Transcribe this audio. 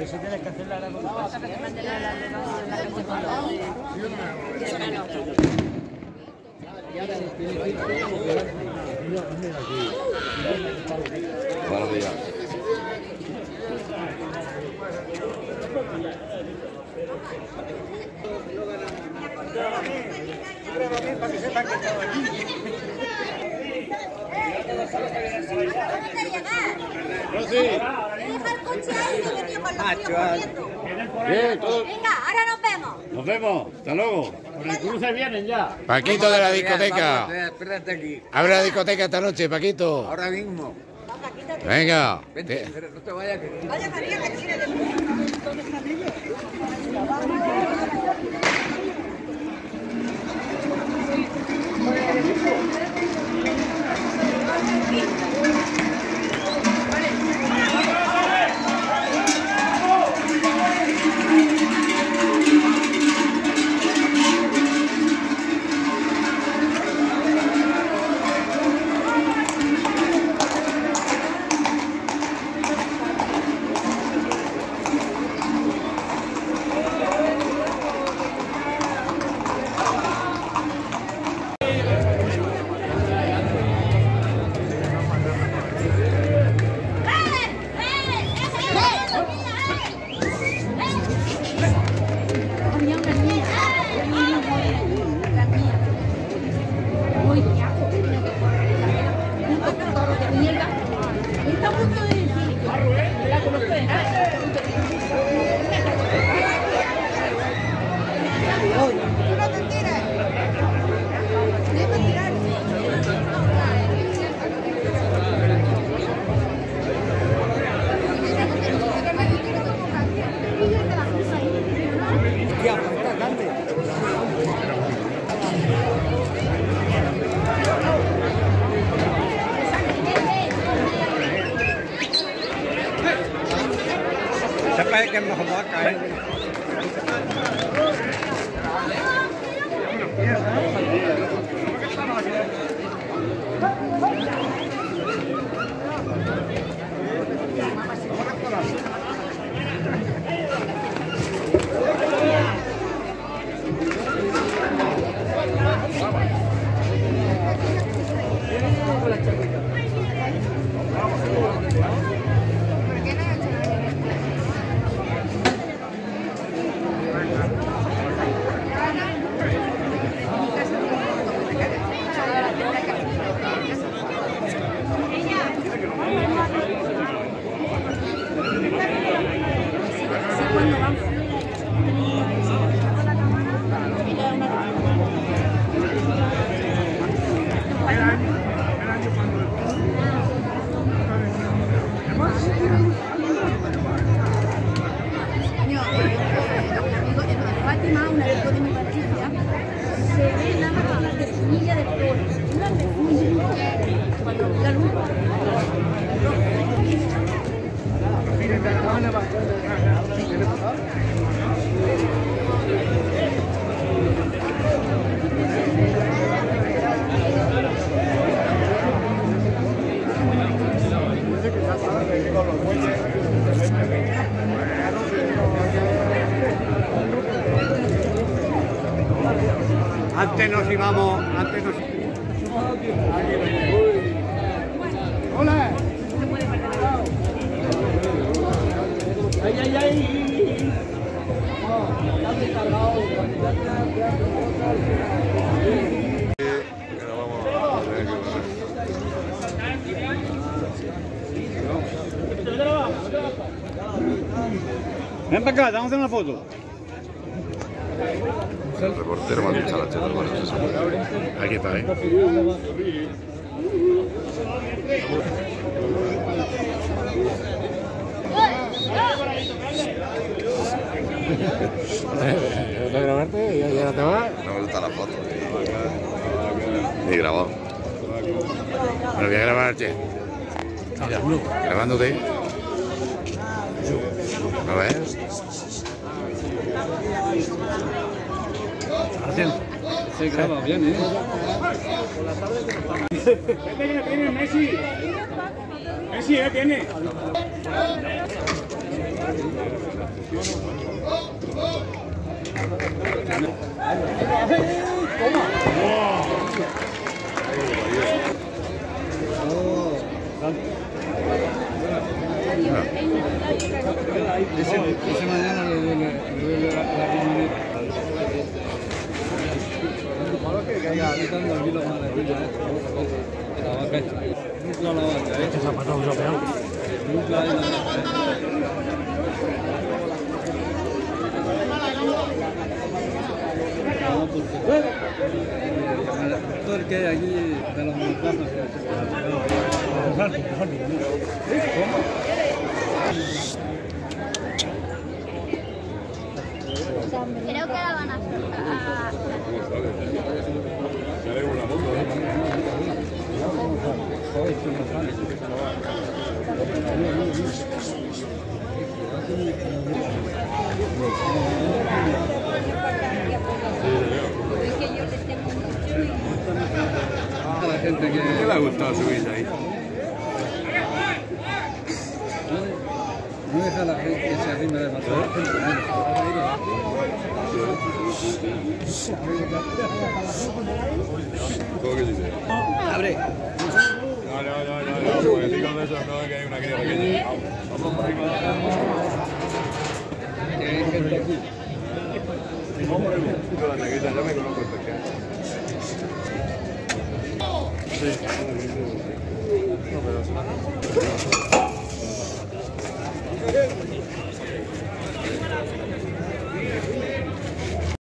Eso tienes que a la. Buenos días. para que sepan que estaba aquí. Deja el coche ahí y venía con los tíos corriendo. Bien, todo- Venga, ahora nos vemos. Nos vemos. Hasta luego. Con el cruce vienen ya. Paquito de la discoteca. Vamos, espérate aquí. Abre la discoteca esta noche, Paquito. Ahora mismo. Venga. Vente, no te vayas. María, que tiene de Se parece que es Antes nos íbamos, antes nos ¡Hola! ¡Ay, ay, ay! Ven para acá, vamos a hacer una foto. El reportero me ha dicho a la. Aquí está, ¿eh? ¿Vas a grabarte? ¿Ya, ya no te va? No me gusta la foto. Ni grabado. Me lo voy a grabar, che. Mira, grabándote. ¿Lo ves? Marcial, se graba bien, ¿eh? Vete que tiene Messi. Messi, ¿eh? Tiene. ¡Toma! Oh, Está quitando aquí los maravilla, ¿eh? La ¿eh? Que. Creo que la van a a- A la gente que... ¿Qué le ha gustado subirse ahí? No deja a la gente que se arrime demasiado. ¿Cómo que dice? Abre. No, no, no, no, porque eso, no, que hay una pequeña. Vamos yo me conozco el pescado. Sí. No, pero